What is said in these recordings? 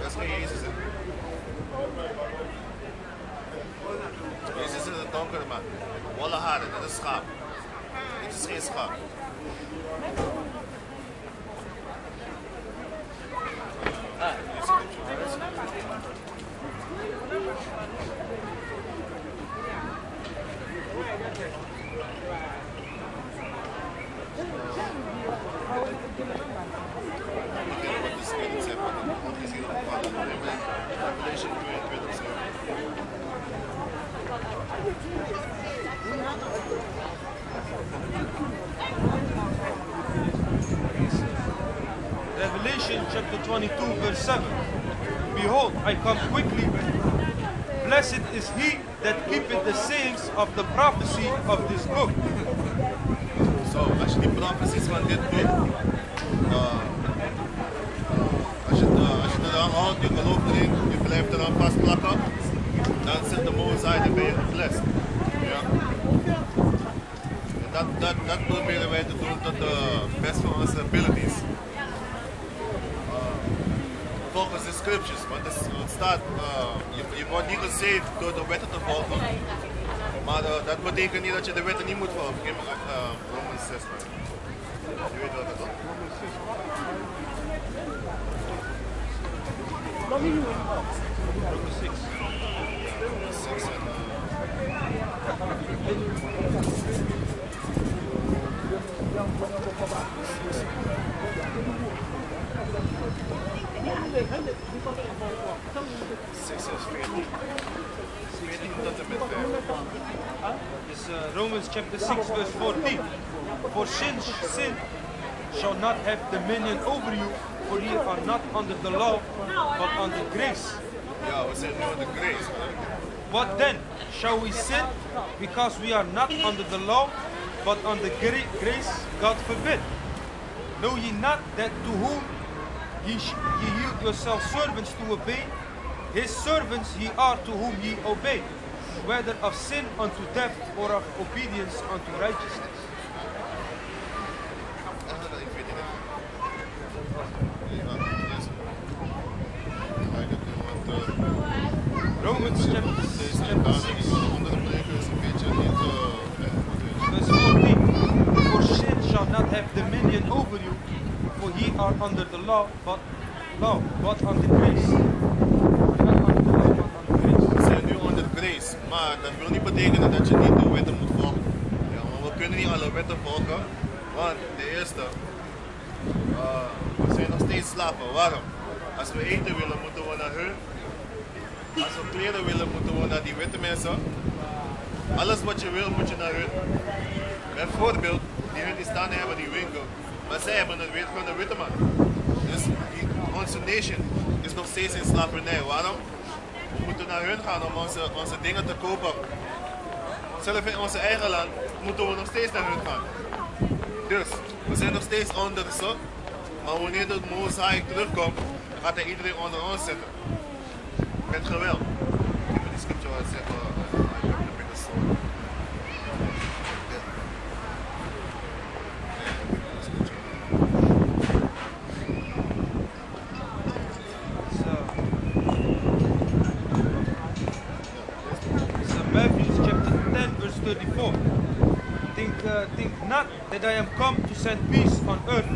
Dat is geen Jezus. hè. Jezus is een donkere man. Wolle haren, dat is schaap. Dit is geen schaap. Wat is het? Wat is het? Wat is het? Revelation 22 zo. Revelation chapter 22, verse 7. Behold, I come quickly. Blessed is he that keepeth the sayings of the prophecy of this book. so, actually, prophecies van dit boek, uh, je erin, je blijft eraan vastplakken, dan zit de Mozai, dan ben je geblest. Ja. En dat, dat, dat proberen wij te doen tot de best van onze abilities. Uh, volgens de scriptures, want het, staat, uh, je, je wordt niet gezegd door de wetten te volgen. Maar uh, dat betekent niet dat je de wetten niet moet volgen. Romans 6. maar. Je weet wat het is. Romans 6. Romans 6 en, Six is 14. 14 tot en met 5. uh, Romans chapter 6, verse 14. For sin, sin shall not have dominion over you, for ye are not under the law, but under grace. Ja, we nu in grace. What then? Shall we sin because we are not under the law, but under gra- grace? God forbid. Know ye not that to whom ye, ye yield yourselves servants to obey, his servants ye are to whom ye obey, whether of sin unto death or of obedience unto righteousness. Law, but law, but under the grace. We zijn nu onder grace, maar dat wil niet betekenen dat je niet de wetten moet volgen. Ja, maar we kunnen niet alle wetten volgen, want de eerste, uh, we zijn nog steeds slaven. Waarom? Als we eten willen, moeten we naar hun. Als we kleren willen, moeten we naar die witte mensen. Alles wat je wil, moet je naar hun. Bijvoorbeeld, die hun die staan hebben die winkel, maar zij hebben het weer van de witte man. Onze nation is nog steeds in slavernij. Waarom? We moeten naar hun gaan om onze, onze dingen te kopen. Zelf in onze eigen land moeten we nog steeds naar hun gaan. Dus, we zijn nog steeds onder ze. Maar wanneer de Mozai terugkomt, gaat hij iedereen onder ons zetten. Met geweld. That I am come to send peace on earth.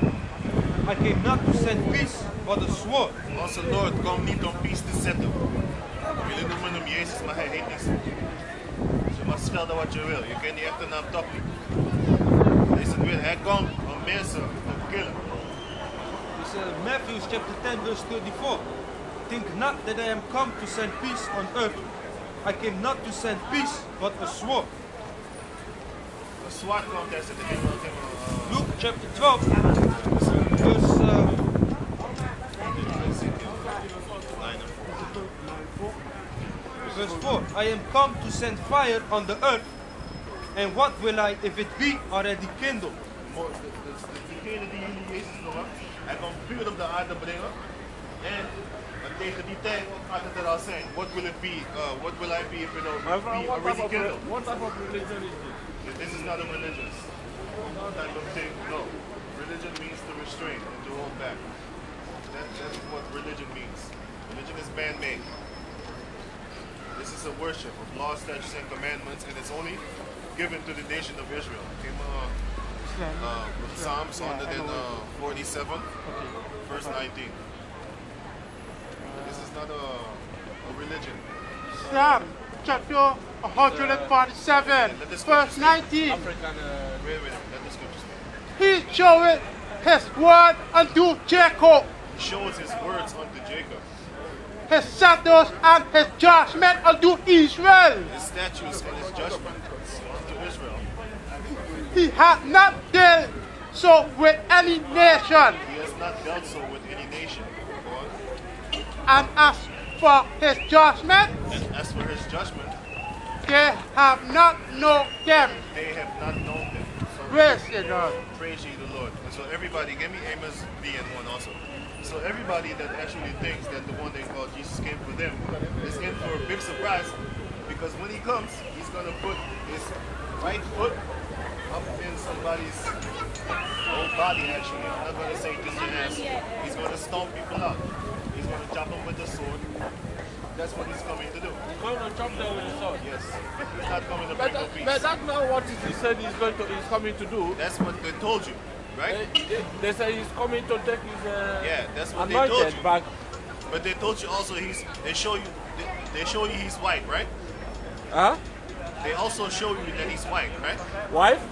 I came not to send peace, but a sword. Onze Lord komt niet om peace te zetten. Jullie noemen hem Jezus, maar hij heet niet je mag schelden wat je wil. Je kent die echte naam toch niet. Is het weer. Hij komt om mensen te killen. It's uh, Matthew chapter 10, verse 34. Think not that I am come to send peace on earth. I came not to send peace, but a sword. Een zwaard komt hij zetten. Die wil uh, Luke chapter 12, verse uh, Verse 4 I am come to send fire on the earth, and what will I if it be already kindled? Mo- de- de- de- Diegene die jullie Jezus noemen, hij komt vuur op de aarde brengen. En uh, tegen die tijd gaat het er al zijn. What will it be? Uh, what will I be if it will My be friend, what type, already of, kindled? what type of religion is this? This is not a religious type of thing. No. Religion means to restrain and to hold back. That, that's what religion means. Religion is man-made. This is a worship of laws, statutes, and commandments, and it's only given to the nation of Israel. Came uh, uh, Psalms 147, uh, verse 19. This is not a, a religion. Psalm chapter 147, verse 19. Uh, wait, wait, let the scripture speak. He showed his word unto Jacob, He shows his words unto Jacob, his statutes and his judgment unto Israel. his statutes and his judgments unto Israel. He hath not dealt so with any nation, He has not dealt so with any nation. And as for his judgment, And as for his judgment, they have not known them. they have not known them. So Praise the Lord. praise ye the Lord. And so everybody, give me Amos B and 1 also. So everybody that actually thinks that the one they call Jesus came for them is in for a big surprise because when he comes, he's going to put his right foot up in somebody's body actually. I'm not going to say just ass. He's going to stomp people out. He's going to chop them with a sword. That's what he's coming to do. going to chop them with a sword. Yes. He's not coming to But, bring no that, peace. but that's not what he said he's going to he's coming to do. That's what they told you, right? they, they say he's coming to take his uh, Yeah, that's what they told you. back. But they told you also he's. They show you. They, they show you he's white, right? Huh? They also show you that he's white, right? Wife?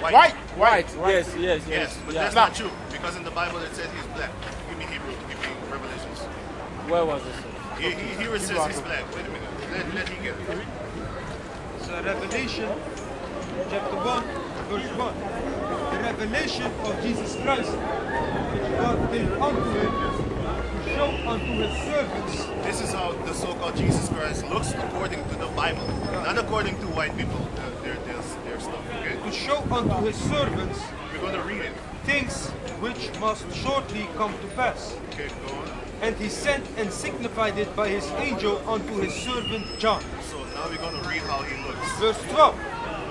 White. White. White. Yes, yes, yes. Yes, but yeah. that's not true because in the Bible it says he's black. Give me Hebrew. Give me Revelations. Where was it? He, he, here it says he's black. Wait a minute. Let, let he get it. So Revelation chapter 1, verse 1. The revelation of Jesus Christ, which God gave unto him to show unto his servants This is how the so-called Jesus Christ looks according to the Bible, not according to white people. Their, stuff. Okay. to show unto his servants We're to read it. things which must shortly come to pass. Okay, go on. And he sent and signified it by his angel unto his servant John. So now we're going to read how he looks. Verse 12.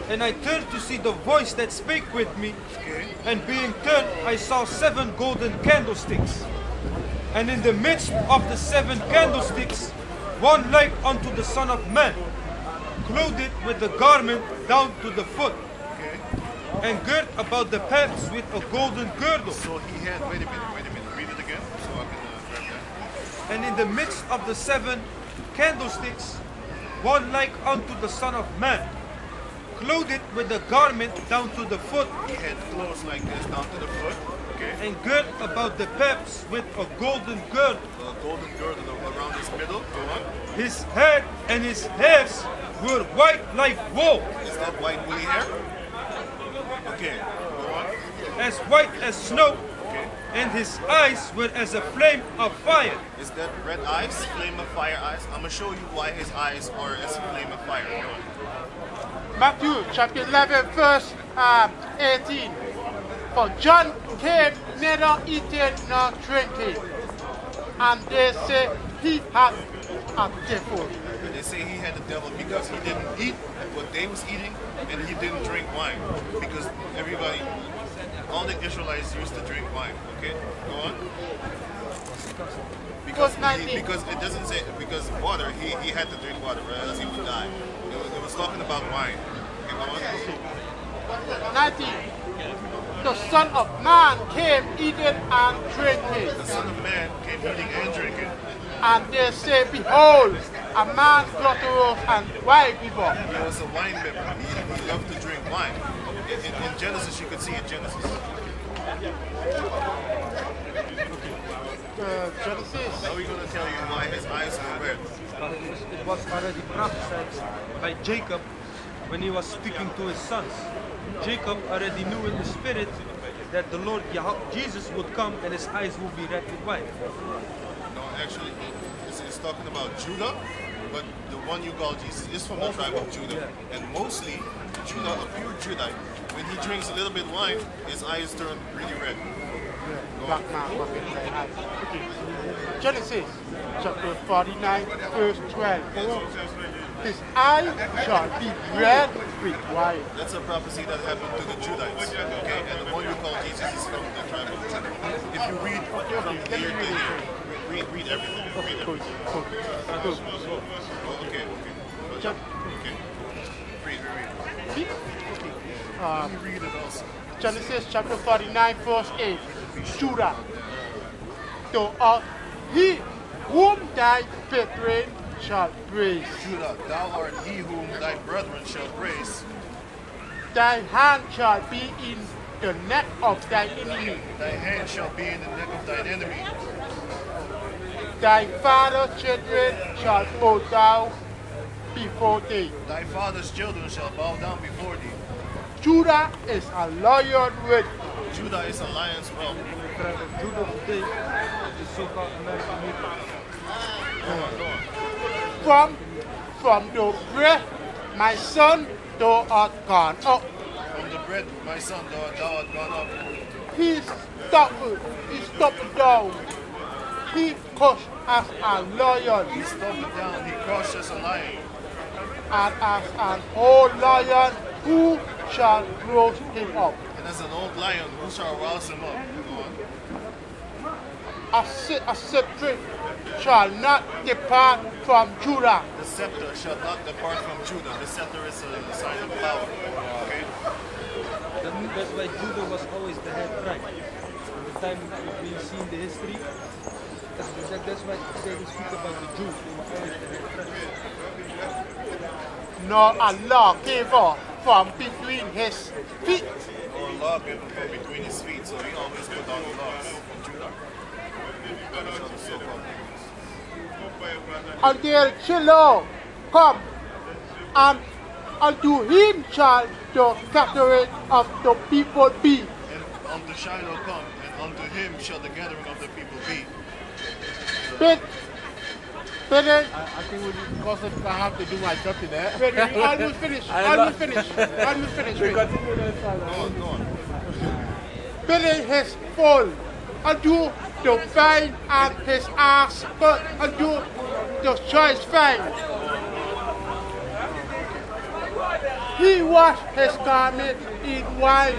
And I turned to see the voice that spake with me, Okay. and being turned, I saw seven golden candlesticks. And in the midst of the seven candlesticks, one like unto the Son of Man, clothed with a garment down to the foot, Okay. and girt about the paps with a golden girdle. So he had. Wait a minute. Wait a minute. Read it again so I can uh, grab that. And in the midst of the seven candlesticks, one like unto the Son of Man, clothed with a garment down to the foot, He had clothes like this down to the foot. Okay. and girt about the paps with a golden girdle. A golden girdle around his middle. Go on. His head and his hairs were white like wool, Is that white woolly hair? Okay. Go on. as white as snow, Okay. and his eyes were as a flame of fire. Is that red eyes? Flame of fire eyes? I'm gonna show you why his eyes are as a flame of fire. Go on. Matthew chapter 11, verse uh, 18. For John came neither eating nor drinking, and they say he had a devil. They say he had the devil because he didn't eat what they was eating and he didn't drink wine. Because everybody, all the Israelites used to drink wine. Okay, go on. Because he, because it doesn't say because water he, he had to drink water or else he would die. It was, it was talking about wine. Okay, go on. 19. The Son of Man came eating and drinking, The Son of Man came eating and drinking. And they say, Behold, a man gluttonous and wine before. He was a wine bibber. He, he loved to drink wine. In, in, in Genesis, you could see in Genesis. Uh, Genesis. Now we're going to tell you why his eyes were red. But it was, already prophesied by Jacob when he was speaking to his sons. Jacob already knew in the spirit that the Lord Jesus would come and his eyes would be red with wine. Actually, it's, it's talking about Judah, but the one you call Jesus is from the tribe of Judah. And mostly, Judah, a pure Judite, when he drinks a little bit wine, his eyes turn really red. Go on. Black man was in their eyes. Okay. Genesis chapter 49, verse 12. His eye shall be red with wine. That's a prophecy that happened to the Judites. Okay, and the one you call Jesus is from the tribe of Judah. If you read from year to year, read, read everything. Read everything. good, good. Oh, okay, okay. Gen- Okay. Read, read, read. Let me read it also. Genesis chapter 49, verse 8. Judah. So, uh, he whom thy brethren shall praise. Judah, thou art he whom thy brethren shall praise. Thy hand shall be in the neck of thy enemy. Thy hand shall be in the neck of thine enemy. Thy father's children shall bow down before thee. Thy father's children shall bow down before thee. Judah is a lion with Judah is a lion's whelp. Judah today is the so-called American people. Go on, go on. from from the breath, my son, thou art gone up. From the bread, my son, thou, thou art gone up. He stopped, he stopped down. He crushed as a lion, He stomped down, he crushed as a lion. and as an old lion, who shall roast him up? And as an old lion, who shall rouse him up? Go on. A, si- a scepter shall not depart from Judah, The scepter shall not depart from Judah. The scepter is a sign of power. Okay? That- That's why Judah was always the head tribe. From the time we see in the history, that's, that- that's why we speak about the Jews. They were always the head tribe. nor a lawgiver from between his feet. Or law given from between his feet, so he always put down the laws from Judah. That is how the so-called Negroes. until Shiloh come, and unto him shall the gathering of the people be. And unto Shiloh come, and unto him shall the gathering of the people be. But, but then, I, I think we because I have to do my job today. but we almost finished, I almost love- finished, almost finished. We continue next time. Go on, go on. But then his fall unto the vine and his ass, but unto the choice vine. He washed his garment in wine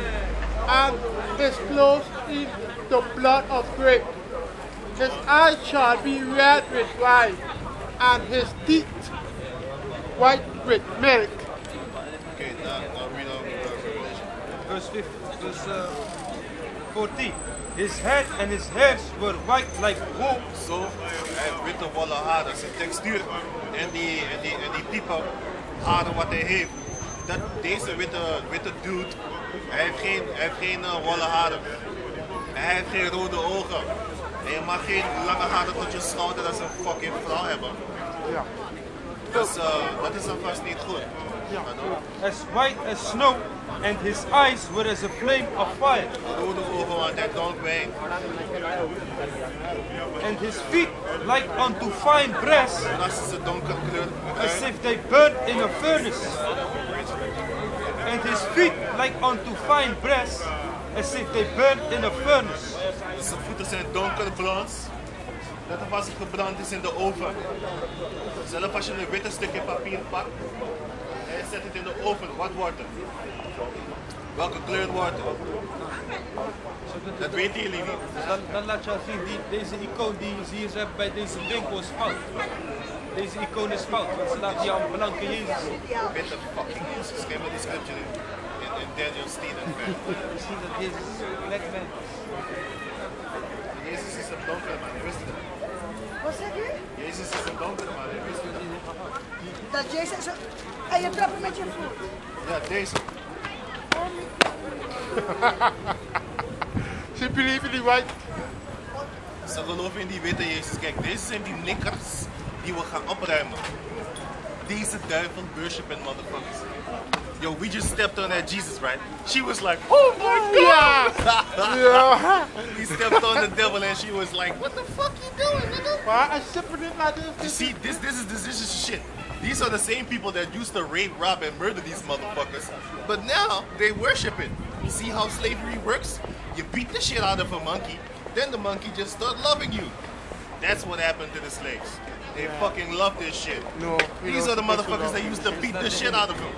and his clothes in the blood of grape. His eyes shall be red with wine, and his teeth white with milk. Okay, now, now read on uh, Revelation. Verse 5, verse uh, 14. His head and his hairs were white like wool. Zo, hij heeft witte wollen haren, zijn textuur en die, en die, en die type haren wat hij heeft. Dat, deze witte, witte dude, hij heeft geen, hij heeft geen eh, wollen haren. Hij heeft geen rode ogen. En je mag geen lange haren tot je schouder als een fucking vrouw hebben. Ja. Dus dat is dan vast niet goed. Ja. As white as snow, and his eyes were as a flame of fire. Rode ogen, want hij dronk wijn. And his feet like unto fine brass, En als is het donkerkleur, as if they burned in a furnace. And his feet like unto fine brass, as if they burned in a furnace. Zijn voeten zijn donkerbrons. Net als het gebrand is in de oven. Zelf als je een witte stukje papier pakt en je zet het in de oven, wat wordt het? Welke kleur wordt het? Dat weten jullie niet. Dus dan, dan laat je al zien, die, deze icoon die ze hier hebben bij deze winkel is fout. Deze icoon is fout, want ze laten jou een blanke Jezus. Witte fucking Jezus. Geef me die scripture in Daniel Stephen. We zien dat Jezus een black man is. Jezus is een donkere man, je wist het. Wat zeg je? Jezus is een donkere man, je wist het. Dat Jezus... En je trappen met je voet. Ja, deze. She believe in the white. Ze geloven in die witte Jezus. Kijk, deze zijn die nikkers die we gaan opruimen. Deze duivel worshiping motherfuckers. Yo, we just stepped on that Jesus, right? She was like, oh my oh, god! Yeah. we stepped on the devil and she was like, what the fuck you doing, nigga? Why I sipping it like You this? see, this this is this is shit. These are the same people that used to rape, rob, and murder these motherfuckers. But now they worship it. You see how slavery works? You beat the shit out of a monkey, then the monkey just start loving you. That's what happened to the slaves. They fucking love this shit. No, These are the motherfuckers that used to beat the shit out of them.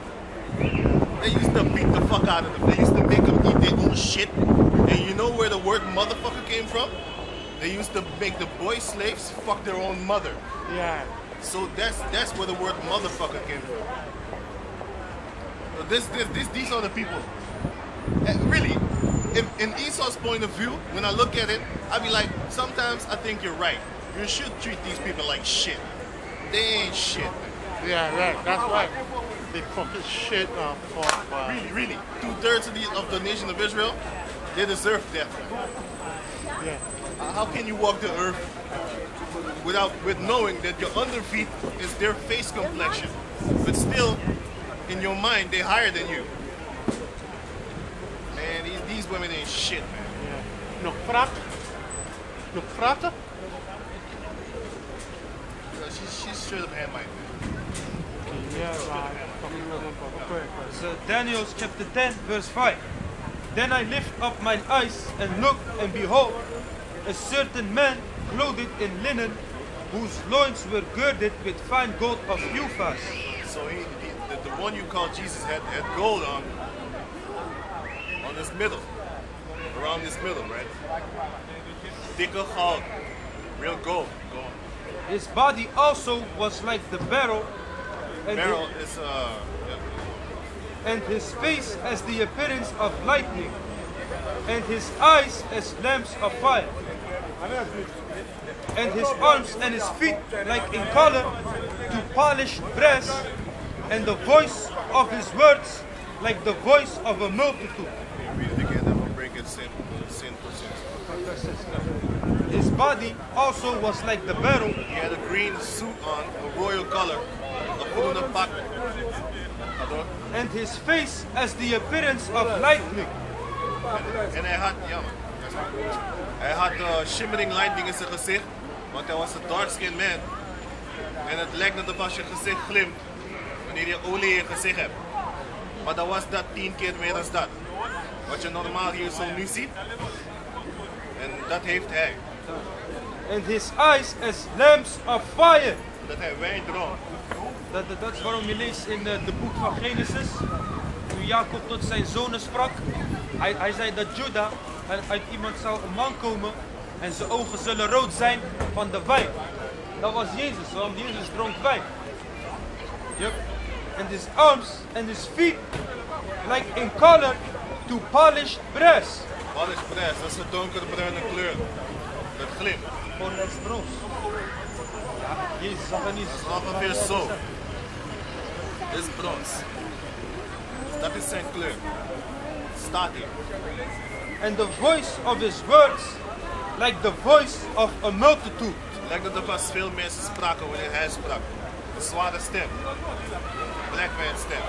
They used to beat the fuck out of them. They used to make them eat their own shit. And you know where the word motherfucker came from? They used to make the boy slaves fuck their own mother. Yeah. So that's that's where the word motherfucker came from. So this, this, this, these are the people. And really, in, in Esau's point of view, when I look at it, I be like, sometimes I think you're right. You should treat these people like shit. They ain't shit. Yeah, right. That's right. They fucking shit uh, for, for Really, really. Two thirds of the, of the nation of Israel, they deserve death. yeah. Uh, How can you walk the earth without with knowing that your underfeet is their face complexion, but still in your mind they're higher than you? Man, these, these women ain't shit, man. yeah. No frat. No. You she's, she's straight up Hamite, man. Yeah, right. Fucking woman, but- okay, okay. So Daniel chapter 10, verse 5. Then I lift up mine eyes and look, and behold, a certain man clothed in linen, whose loins were girded with fine gold of Uphaz. So he, he the, the one you call Jesus had, had gold on, on this middle, around his middle, right? Thicker gold, real gold. gold. His body also was like the beryl, and, Barrel is uh, yeah. and his face has the appearance of lightning, and his eyes as lamps of fire. And his arms and his feet like in color to polished brass, and the voice of his words like the voice of a multitude. Read it again, I'm gonna break it sin, sin for sin. His body also was like the beryl, He had a green suit on, a royal color, groene pak. Pardon? and his face as the appearance of lightning. En hij had, ja man, dat is goed. hij had uh, shimmering lightning in zijn gezicht, want hij was een dark skinned man. En het lijkt net als je gezicht glimt, wanneer je olie in je gezicht hebt. Maar dat was dat tien keer meer dan dat. Wat je normaal hier zo nu ziet. En dat heeft hij. And his eyes as lamps of fire. Dat hij wijn dronk. Dat, dat, dat is waarom je leest in eh, de boek van Genesis. Toen Jacob tot zijn zonen sprak. Hij, hij zei dat Juda uit, iemand zou een man komen. En zijn ogen zullen rood zijn van de wijn. Dat was Jezus, want Jezus dronk wijn. Yep. And his arms and his feet like in color to polished brass. Is pres? Dat is een donkerbruine kleur. Dat glimt. Het brons. Ja, Jezus zag er niet Ongeveer zo. Dit is brons. Dat is zijn kleur. Staat hier. And the voice of his words like the voice of a multitude. Lijkt dat er pas veel mensen spraken wanneer hij sprak. Een zware stem. Black man stem.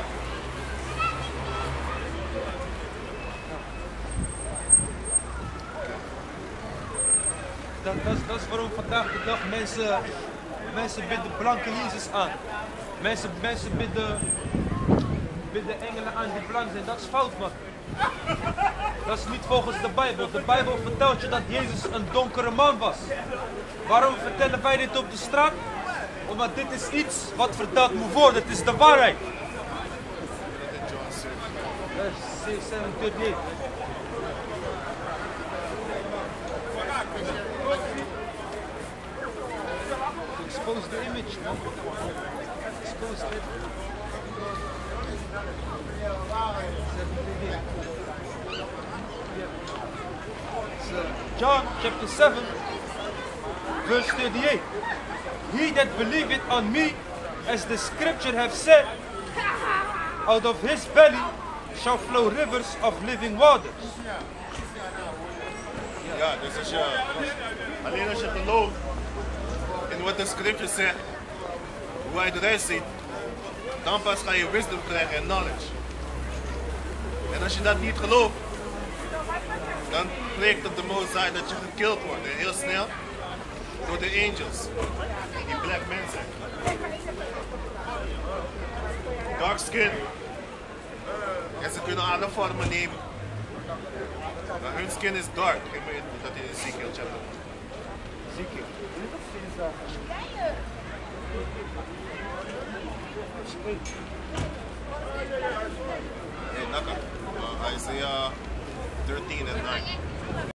Dat, dat, is- dat is waarom vandaag de dag mensen, mensen bidden blanke Jezus aan. Mensen, mensen bidden, bidden engelen aan die blank zijn. Dat is fout man. Dat is niet volgens de Bijbel. De Bijbel vertelt je dat Jezus een donkere man was. Waarom vertellen wij dit op de straat? Omdat dit is iets wat verteld moet worden. Het is de waarheid. Dat is 738. To expose the image, man. John chapter 7, verse 38. He that believeth on me, as the scripture have said, out of his belly shall flow rivers of living waters. Als je, alleen als je gelooft in what the scripture zegt, hoe hij eruit ziet, dan pas ga je wisdom krijgen en knowledge. En als je dat niet gelooft, dan preekt op de Mozart dat je gekild wordt. En heel snel door de angels, die black men zijn. Dark skin. En ze kunnen alle vormen nemen. Maar hun skin is dark. Dat in Ezekiel chapter. Ezekiel. Hey, Naka. Uh, Isaiah 13 and 9.